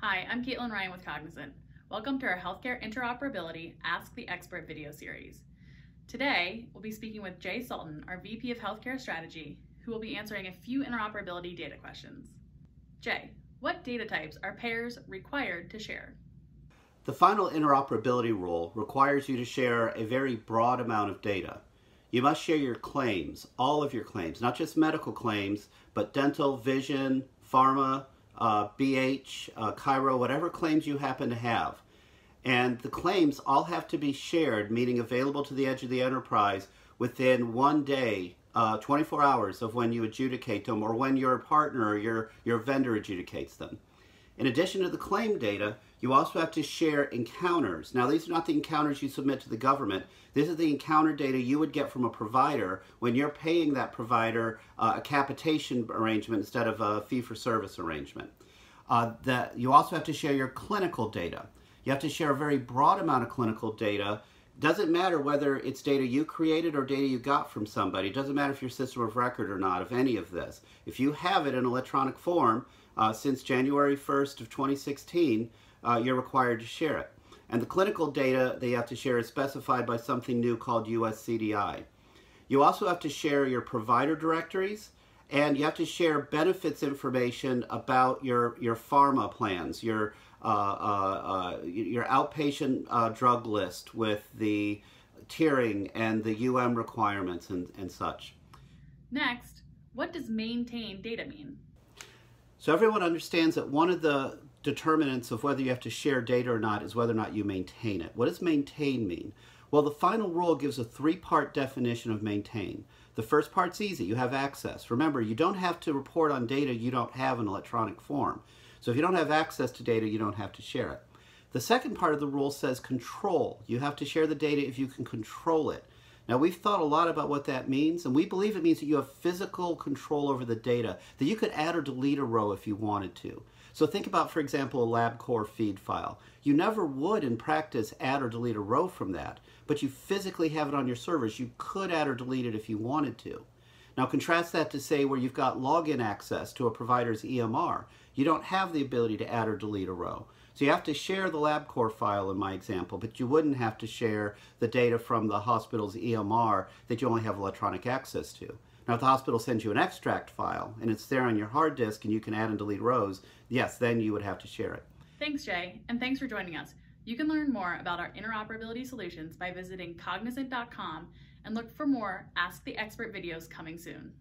Hi, I'm Caitlin Ryan with Cognizant. Welcome to our Healthcare Interoperability Ask the Expert video series. Today, we'll be speaking with Jay Sultan, our VP of Healthcare Strategy, who will be answering a few interoperability data questions. Jay, what data types are payers required to share? The final interoperability rule requires you to share a very broad amount of data. You must share your claims, all of your claims, not just medical claims, but dental, vision, pharma, uh, BH, uh, Chiro, whatever claims you happen to have. And the claims all have to be shared, meaning available to the edge of the enterprise within one day, uh, 24 hours of when you adjudicate them or when your partner or your, your vendor adjudicates them. In addition to the claim data, you also have to share encounters. Now, these are not the encounters you submit to the government. This is the encounter data you would get from a provider when you're paying that provider uh, a capitation arrangement instead of a fee-for-service arrangement. Uh, that you also have to share your clinical data. You have to share a very broad amount of clinical data. Doesn't matter whether it's data you created or data you got from somebody. It doesn't matter if you're system of record or not of any of this. If you have it in electronic form uh, since January 1st of 2016, uh, you're required to share it. And the clinical data they have to share is specified by something new called USCDI. You also have to share your provider directories and you have to share benefits information about your, your pharma plans, your, uh, uh, uh your outpatient uh, drug list with the tiering and the UM requirements and, and such. Next, what does maintain data mean? So everyone understands that one of the determinants of whether you have to share data or not is whether or not you maintain it. What does maintain mean? Well, the final rule gives a three-part definition of maintain. The first part's easy. You have access. Remember, you don't have to report on data you don't have in electronic form. So if you don't have access to data, you don't have to share it. The second part of the rule says control. You have to share the data if you can control it. Now, we've thought a lot about what that means, and we believe it means that you have physical control over the data, that you could add or delete a row if you wanted to. So think about, for example, a LabCorp feed file. You never would, in practice, add or delete a row from that, but you physically have it on your servers. You could add or delete it if you wanted to. Now contrast that to say where you've got login access to a provider's EMR. You don't have the ability to add or delete a row. So you have to share the LabCorp file in my example, but you wouldn't have to share the data from the hospital's EMR that you only have electronic access to. Now, if the hospital sends you an extract file and it's there on your hard disk and you can add and delete rows, yes, then you would have to share it. Thanks, Jay, and thanks for joining us. You can learn more about our interoperability solutions by visiting cognizant.com and look for more Ask the Expert videos coming soon.